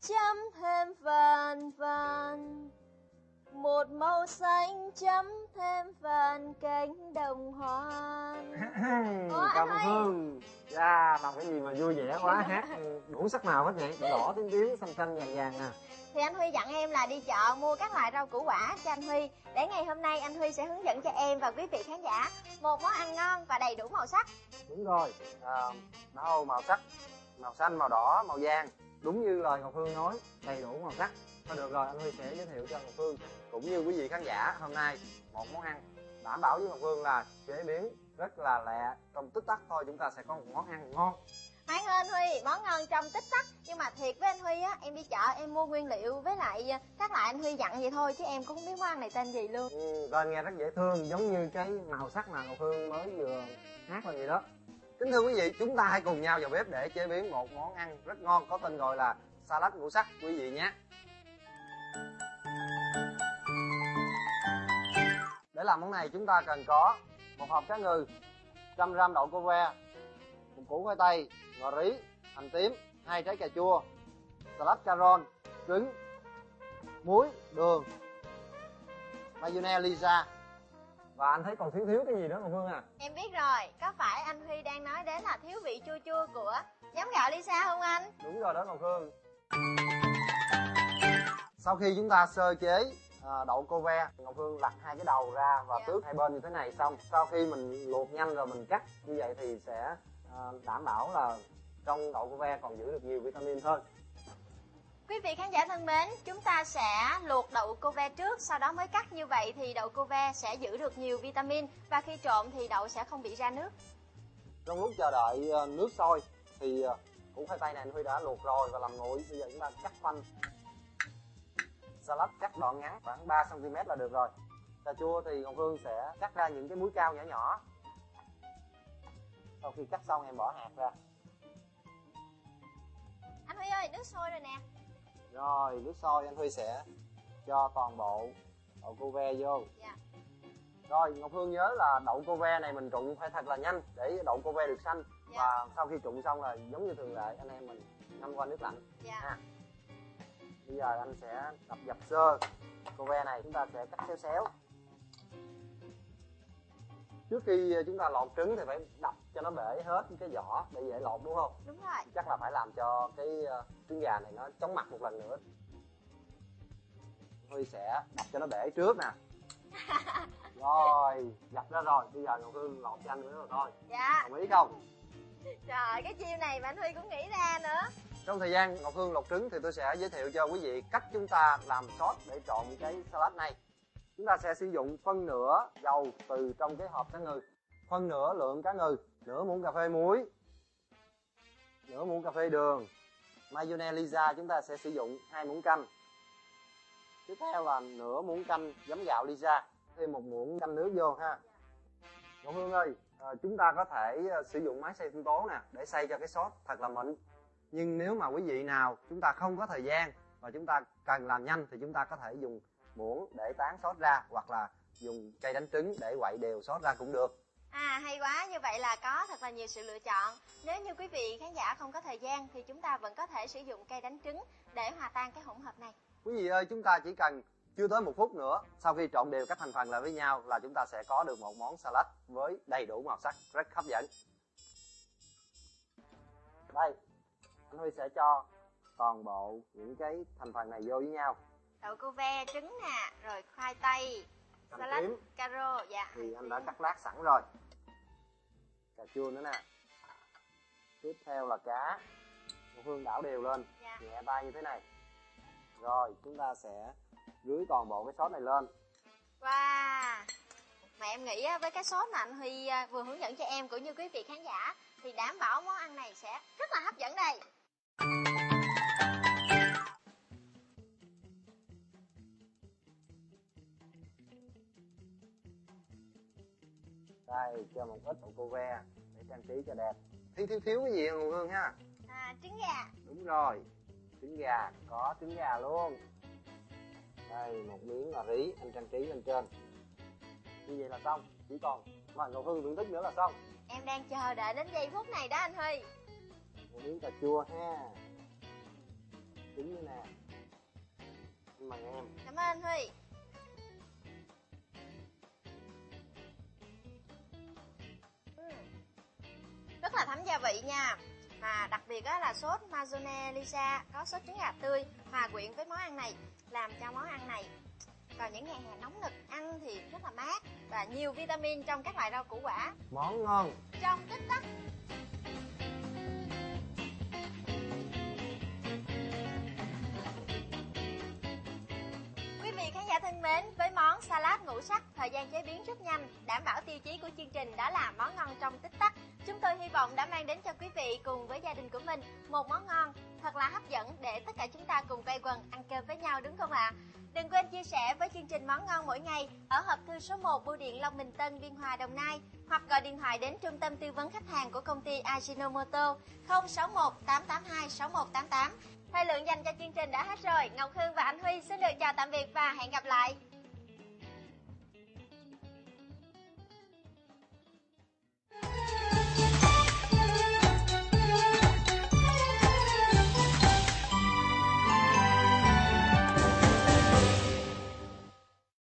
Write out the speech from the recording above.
chấm thêm phần phần một màu xanh chấm thêm phần cánh đồng hoang. Ủa, Cảm ơn Dạ, làm cái gì mà vui vẻ quá Hát đủ sắc màu hết nhỉ Đỏ, tím tím, xanh xanh, vàng vàng nè thì anh Huy dặn em là đi chợ mua các loại rau củ quả cho anh Huy. Để ngày hôm nay anh Huy sẽ hướng dẫn cho em và quý vị khán giả một món ăn ngon và đầy đủ màu sắc. Đúng rồi. À, Nâu màu sắc Màu xanh, màu đỏ, màu vàng. Đúng như lời Ngọc Hương nói Đầy đủ màu sắc. Thôi được rồi, anh Huy sẽ giới thiệu cho Ngọc Hương. Cũng như quý vị khán giả hôm nay Một món ăn Đảm bảo với Ngọc Hương là chế biến rất là lẹ Trong tích tắc thôi chúng ta sẽ có một món ăn ngon. Hoan anh Huy, món ngon trong tích tắc. Nhưng mà thiệt với anh Huy á, em đi chợ em mua nguyên liệu với lại ờ, các loại anh Huy dặn vậy thôi Chứ em cũng không biết món ăn này tên gì luôn. Ừ, tên nghe rất dễ thương giống như cái màu sắc mà Ngọc Hương mới vừa hát là gì đó kính thưa quý vị, chúng ta hãy cùng nhau vào bếp để chế biến một món ăn rất ngon có tên gọi là salad ngũ sắc, quý vị nhé. Để làm món này, chúng ta cần có một hộp cá ngừ, trăm gram đậu cô ve một củ khoai tây, ngò rí, hành tím, hai trái cà chua, salad caron, trứng, muối, đường, mayonnaise, lisa và anh thấy còn thiếu thiếu cái gì nữa Ngọc Hương à Em biết rồi, có phải anh Huy đang nói đến là thiếu vị chua chua của giấm gạo Lisa không anh? đúng rồi đó Ngọc Hương sau khi chúng ta sơ chế à, đậu cô ve Ngọc Hương lặt hai cái đầu ra và Dạ. tước hai bên như thế này xong sau khi mình luộc nhanh rồi mình cắt như vậy thì sẽ à, đảm bảo là trong đậu cô ve còn giữ được nhiều vitamin hơn Quý vị khán giả thân mến, chúng ta sẽ luộc đậu cô ve trước, sau đó mới cắt. Như vậy thì đậu cô ve sẽ giữ được nhiều vitamin và khi trộn thì đậu sẽ không bị ra nước. trong lúc chờ đợi ờ, nước sôi thì ờ, củ khoai tây này anh Huy đã luộc rồi và làm nguội. Bây giờ chúng ta cắt khoanh. Salad cắt đoạn ngắn khoảng 3 cm là được rồi. Cà chua thì Ngọc Hương sẽ cắt ra những cái múi cao nhỏ nhỏ. Sau khi cắt xong em bỏ hạt ra. Anh Huy ơi, nước sôi rồi nè. Rồi nước sôi anh Huy sẽ cho toàn bộ đậu cô ve vô Dạ. rồi Ngọc Hương nhớ là đậu cô ve này mình trụng phải thật là nhanh để đậu cô ve được xanh Dạ. và sau khi trụng xong là giống như thường lệ anh em mình ngâm qua nước lạnh Dạ. ha bây giờ anh sẽ đập dập sơ cô ve này chúng ta sẽ cắt xéo xéo trước khi chúng ta lọt trứng thì phải đập cho nó bể hết cái vỏ để dễ lọt đúng không? Đúng rồi. chắc là phải làm cho cái ờ, trứng gà này nó chóng mặt một lần nữa. Huy sẽ đập cho nó bể trước nè. Rồi dập ra rồi. Bây giờ ngọc hương lọt cho anh nữa rồi. Thôi Dạ. đồng ý không? Trời, cái chiêu này mà anh Huy cũng nghĩ ra nữa. trong thời gian ngọc hương lột trứng thì tôi sẽ giới thiệu cho quý vị cách chúng ta làm sốt để trộn cái salad này chúng ta sẽ sử dụng phân nửa dầu từ trong cái hộp cá ngừ. Phân nửa lượng cá ngừ nửa muỗng cà phê muối nửa muỗng cà phê đường. Mayonnaise lisa chúng ta sẽ sử dụng hai muỗng canh. Tiếp theo là nửa muỗng canh giấm gạo lisa thêm một muỗng canh nước vô ha. Ngọc hương ơi à, chúng ta có thể à, sử dụng máy xay sinh tố nè để xay cho cái sốt thật là mịn. Nhưng nếu mà quý vị nào chúng ta không có thời gian và chúng ta cần làm nhanh thì chúng ta có thể dùng muỗng để tán sốt ra hoặc là dùng cây đánh trứng để quậy đều sốt ra cũng được À hay quá, như vậy là có thật là nhiều sự lựa chọn. Nếu như quý vị khán giả không có thời gian thì chúng ta vẫn có thể sử dụng cây đánh trứng để hòa tan cái hỗn hợp này. quý vị ơi chúng ta chỉ cần chưa tới một phút nữa sau khi trộn đều các thành phần lại với nhau là chúng ta sẽ có được một món salad với đầy đủ màu sắc rất hấp dẫn đây anh huy sẽ cho toàn bộ những cái thành phần này vô với nhau Đậu cô ve, trứng nè, rồi khoai tây, Hành salad, tím caro, dạ. thì anh đã tím. cắt lát sẵn rồi cà chua nữa nè tiếp theo là cá hương đảo đều lên Dạ. nhẹ tay như thế này rồi chúng ta sẽ rưới toàn bộ cái sốt này lên Wow. Mà em nghĩ với cái sốt mà anh Huy à, vừa hướng dẫn cho em cũng như quý vị khán giả thì đảm bảo món ăn này sẽ rất là hấp dẫn đây. Đây cho một ít cô ve để trang trí cho đẹp thiếu thiếu thiếu cái gì Ngọc hương ha À, trứng gà. đúng rồi trứng gà có trứng gà luôn đây một miếng là rí anh trang trí lên trên như vậy là xong chỉ còn mà ngọc hương thưởng thức nữa là xong Em đang chờ đợi đến giây phút này đó anh Huy. một miếng cà chua ha trứng nữa nè mời em. Cảm ơn Huy. Là thấm gia vị nha. Mà đặc biệt á là sốt Mazone Lisa có sốt trứng gà tươi hòa quyện với món ăn này làm cho món ăn này vào những ngày hè nóng nực ăn thì rất là mát và nhiều vitamin trong các loại rau củ quả Món ngon. trong tích tắc Quý vị khán giả thân mến, với món salad ngũ sắc, thời gian chế biến rất nhanh, đảm bảo tiêu chí của chương trình đó là món ngon trong tích tắc. Chúng tôi hy vọng đã mang đến cho quý vị cùng với gia đình của mình một món ngon thật là hấp dẫn để tất cả chúng ta cùng quay quần ăn cơm với nhau đúng không ạ? Đừng quên chia sẻ với chương trình Món ngon mỗi ngày ở hộp thư số 1 Bưu điện Long Bình Tân, Biên Hòa, Đồng Nai hoặc gọi điện thoại đến trung tâm tư vấn khách hàng của công ty Ajinomoto 061 882 6188. Thời lượng dành cho chương trình đã hết rồi. Ngọc Hương và Anh Huy xin được chào tạm biệt và hẹn gặp lại.